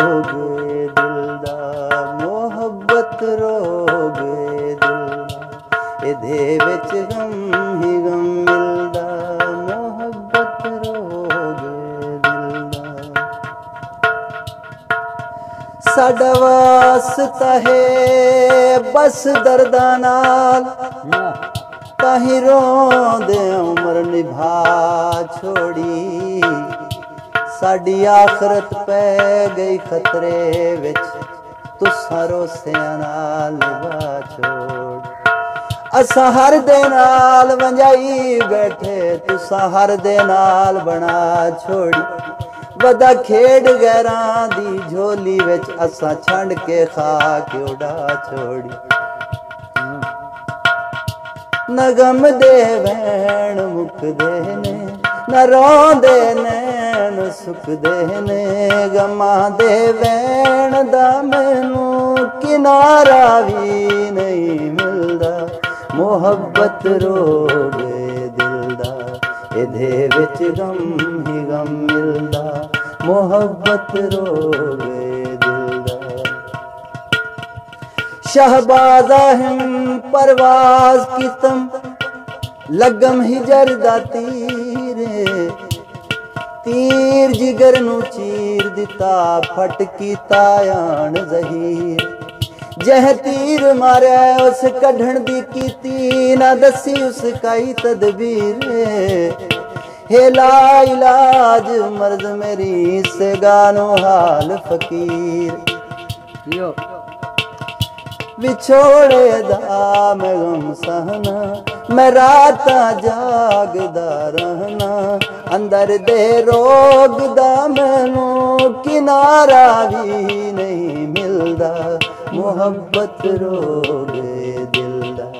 ਰੋਗੇ ਦਿਲ ਦਾ, ਮੁਹੱਬਤ ਰੋਗੇ ਦਿਲ ਦਾ। ਇਹਦੇ ਵਿੱਚ ਗਮ ਹੀ ਗਮ ਮਿਲਦਾ, ਮੁਹੱਬਤ ਰੋਗੇ ਦਿਲ ਦਾ। ਸਾਡਾ ਵਾਸਤਾ ਹੈ ਬਸ ਦਰਦਾਂ ਨਾਲ। ਤਾਹੀਂ ਰੋਂਦੇ ਉਮਰ ਨਿਭਾ ਛੋੜੀ। ਸਾਡੀ ਆਖਰਤ ਪੈ ਗਈ ਖਤਰੇ ਵਿੱਚ। ਤੁਸਾਂ ਰੋਸਿਆਂ ਨਾਲ ਨਿਭਾ ਛੋੜ। ਅਸਾਂ ਹਰ ਦੇ ਨਾਲ ਵੰਜਾਈ ਬੈਠੇ, ਤੁਸਾਂ ਹਰ ਦੇ ਨਾਲ ਬਣਾ ਛੋੜੀ। ਵਦਾ ਖੇਡ ਗੈਰਾਂ ਦੀ ਝੋਲੀ ਵਿੱਚ ਅਸਾਂ ਛੰਡ ਕੇ ਖਾ ਕੇ ਉਡਾ ਛੋੜੀ। ਨਗਮ ਦੇ ਵੈਣ ਮੁਕਦੇ ਨੇ ਨਾ ਰੋਂਦੇ ਨੈਣ ਸੁਖਦੇ ਨੇ, ਗਮਾਂ ਦੇ ਵੈਣ ਦਾ ਮੈਨੂੰ ਕਿਨਾਰਾ ਵੀ ਨਹੀਂ ਮਿਲਦਾ। ਮੁਹੱਬਤ ਰੋਵੇ ਦਿਲ ਦਾ, ਇਹਦੇ ਵਿੱਚ ਗਮ ਹੀ ਗਮ ਮਿਲਦਾ। ਮੁਹੱਬਤ ਰੋਵੇ ਦਿਲ ਦਾ। ਸ਼ਹਬਾਜ਼ਾ ਹਮ ਪਰਵਾਜ਼ ਕੀ ਤਮ ਲਗਮ ਹੀ ਜਰਦਾਤੀ ਤੀਰ ਜਿਗਰ ਨੂੰ ਚੀਰ ਦਿੱਤਾ ਫਟ ਕੀਤਾ ਆਣ ਜ਼ਹੀਰ। ਜਹ ਤੀਰ ਮਾਰਿਆ ਉਸ ਕਢਣ ਦੀ ਕੀਤੀ ਨਾ ਦੱਸੀ ਉਸ ਕਾਈ ਤਦਬੀਰ। ਹੈ ਲਾ ਇਲਾਜ ਮਰਜ਼ ਮੇਰੀ ਸਗਾਨੋ ਹਾਲ ਫਕੀਰ। ਯੋ ਵਿਛੋੜੇ ਦਾ ਮੈਂ ਗਮ ਸਹਨਾ ਮੈਂ ਰਾਤਾਂ ਜਾਗਦਾ ਰਹਿਣਾ। ਅੰਦਰ ਦੇ ਰੋਗ ਦਾ ਮੈਨੂੰ ਕਿਨਾਰਾ ਵੀ ਨਹੀਂ ਮਿਲਦਾ। ਮੁਹੱਬਤ ਰੋਗੇ ਦਿਲ ਦਾ,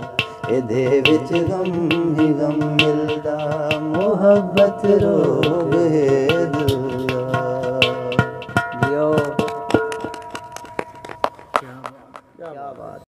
ਇਹਦੇ ਵਿੱਚ ਗਮ ਹੀ ਗਮ ਮਿਲਦਾ। ਮੁਹੱਬਤ ਰੋਗੇ ਦਿਲ